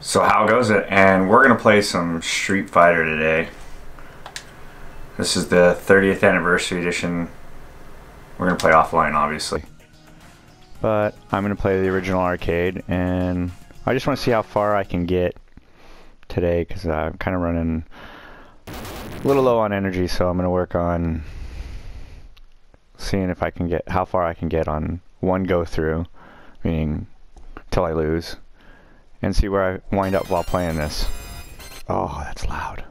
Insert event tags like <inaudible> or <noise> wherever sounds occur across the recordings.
So how goes it? And we're gonna play some Street Fighter today. This is the 30th anniversary edition. We're gonna play offline, obviously. But I'm gonna play the original arcade, and I just want to see how far I can get today, because I'm kind of running a little low on energy, so I'm gonna work on seeing if I can get how far I can get on one go through, meaning till I lose and see where I wind up while playing this. Oh, that's loud.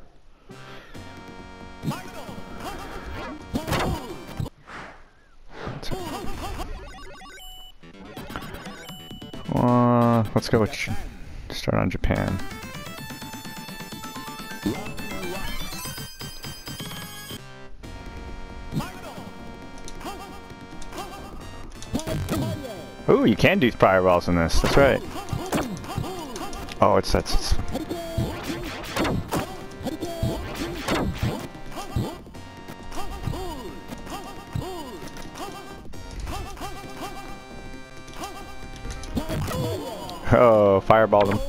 Uh, let's go with start on Japan. Ooh, you can do fireballs in this. That's right. Oh, it's that's. Oh, fireball him.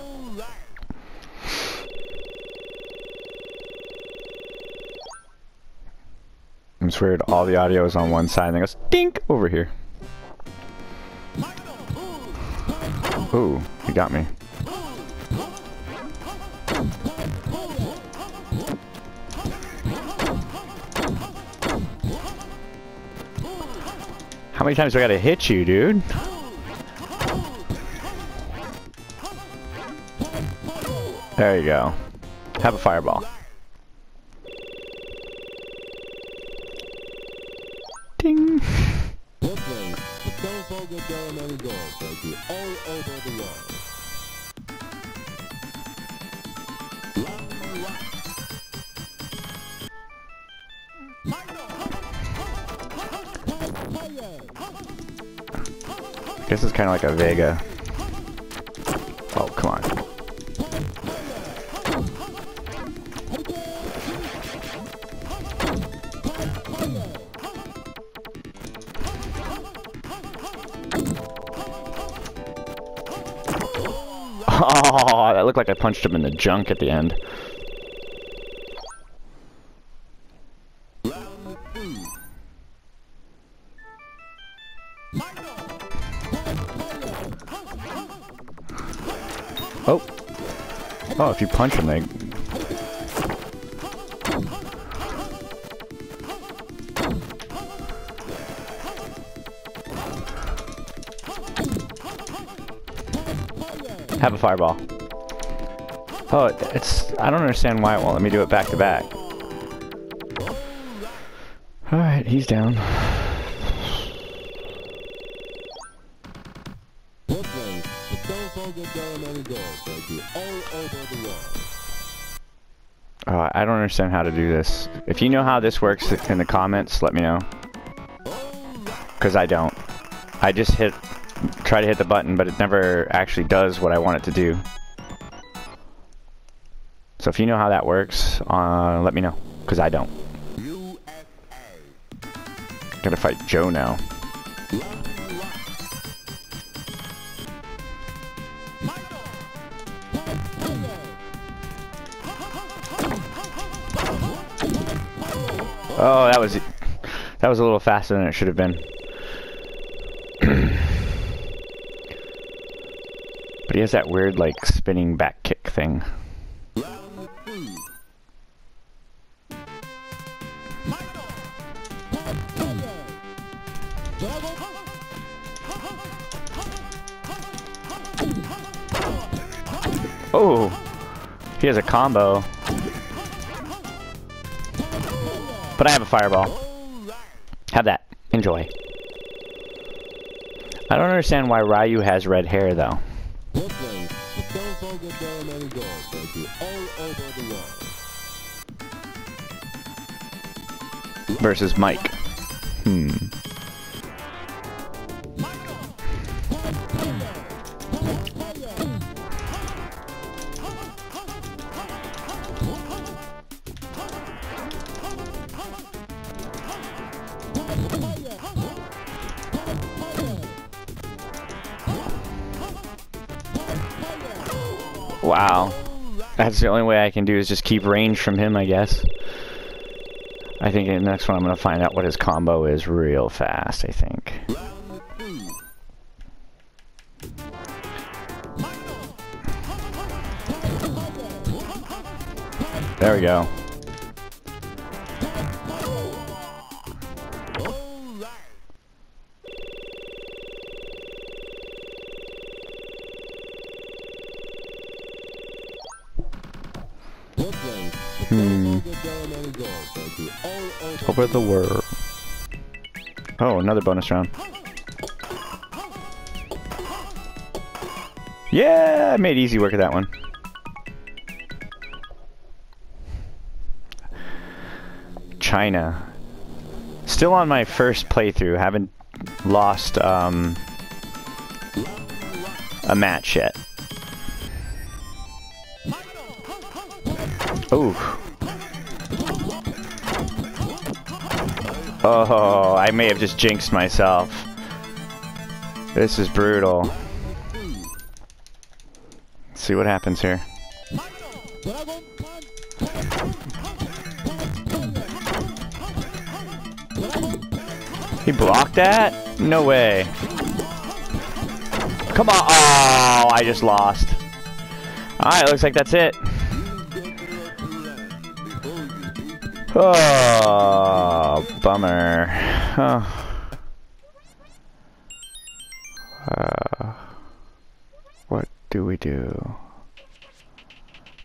It's weird, all the audio is on one side and it goes dink over here. Ooh, he got me. How many times do I gotta hit you, dude? There you go. Have a fireball. Ding! <laughs> I guess it's kind of like a Vega. Oh, come on. <laughs> Oh, that looked like I punched him in the junk at the end. Oh. Oh, if you punch them, they... Have a fireball. Oh, it's... I don't understand why it won't let me do it back to back. Alright, he's down. Uh, I don't understand how to do this. If you know how this works in the comments, let me know. Because I don't. I just hit, try to hit the button, but it never actually does what I want it to do. So if you know how that works, uh, let me know. Because I don't. Gotta fight Joe now. Oh, that was that was a little faster than it should have been. but he has that weird like spinning back kick thing. Oh, he has a combo. But I have a fireball. Have that. Enjoy. I don't understand why Ryu has red hair, though. Versus Mike. Hmm. Wow. That's the only way I can do is just keep range from him, I guess. I think the next one I'm going to find out what his combo is real fast, I think. There we go. Hmm. Over the world. Oh, another bonus round. Yeah, I made easy work of that one. China. Still on my first playthrough. Haven't lost um, a match yet. Ooh. Oh, I may have just jinxed myself. This is brutal. Let's see what happens here. He blocked that? No way. Come on. Oh, I just lost. Alright, looks like that's it. Oh, bummer. Oh. Uh, what do we do?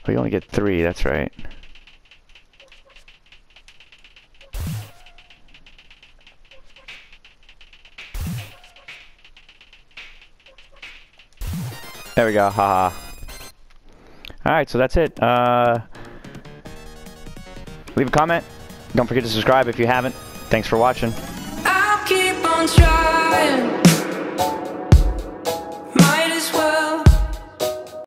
We only get three, that's right. There we go, haha. Alright, so that's it. Uh, leave a comment. Don't forget to subscribe if you haven't. Thanks for watching.